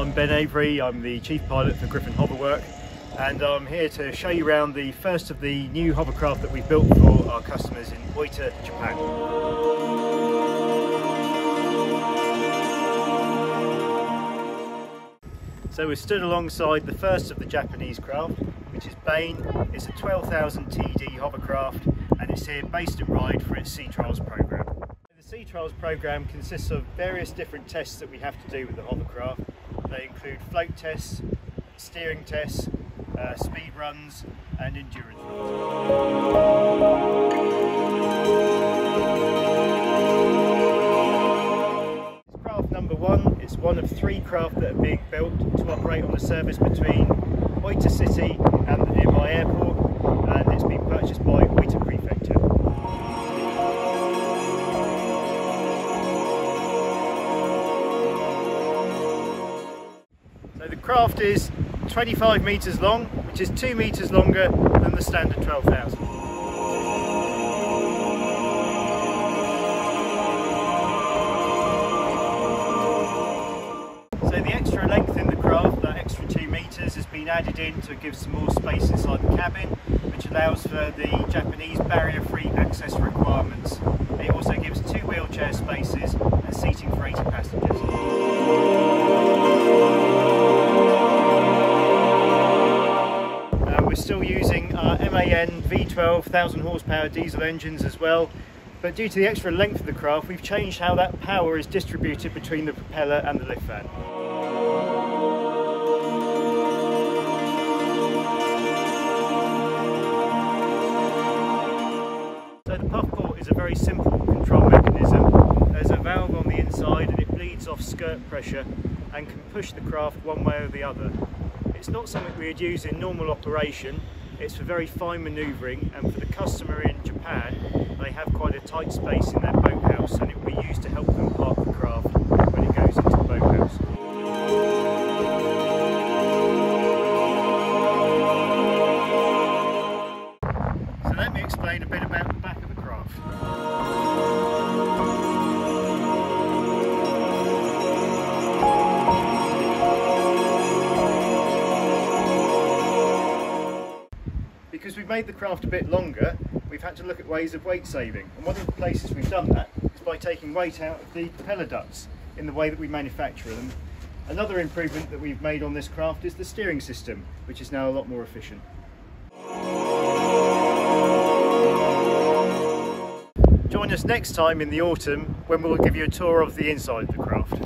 I'm Ben Avery. I'm the Chief Pilot for Griffon Hoverwork and I'm here to show you around the first of the new hovercraft that we've built for our customers in Oita, Japan. So we're stood alongside the first of the Japanese craft, which is Baien. It's a 12,000 TD hovercraft and it's here based at Ryde for its Sea Trials programme. The Sea Trials programme consists of various different tests that we have to do with the hovercraft. They include float tests, steering tests, uh, speed runs and endurance runs. Craft number one is one of three craft that are being built to operate on the service between Oita City craft is 25 metres long, which is 2 metres longer than the standard 12,000. So the extra length in the craft, that extra 2 metres, has been added in to give some more space inside the cabin, which allows for the Japanese barrier-free MAN V12 1000 horsepower diesel engines as well but due to the extra length of the craft we've changed how that power is distributed between the propeller and the lift fan. So the puff port is a very simple control mechanism. There's a valve on the inside and it bleeds off skirt pressure and can push the craft one way or the other. It's not something we would use in normal operation, it's for very fine manoeuvring and for the customer in Japan they have quite a tight space in their boathouse and it will be used to help them park the craft made the craft a bit longer, we've had to look at ways of weight saving. And one of the places we've done that is by taking weight out of the propeller ducts in the way that we manufacture them. Another improvement that we've made on this craft is the steering system, which is now a lot more efficient. Join us next time in the autumn when we'll give you a tour of the inside of the craft.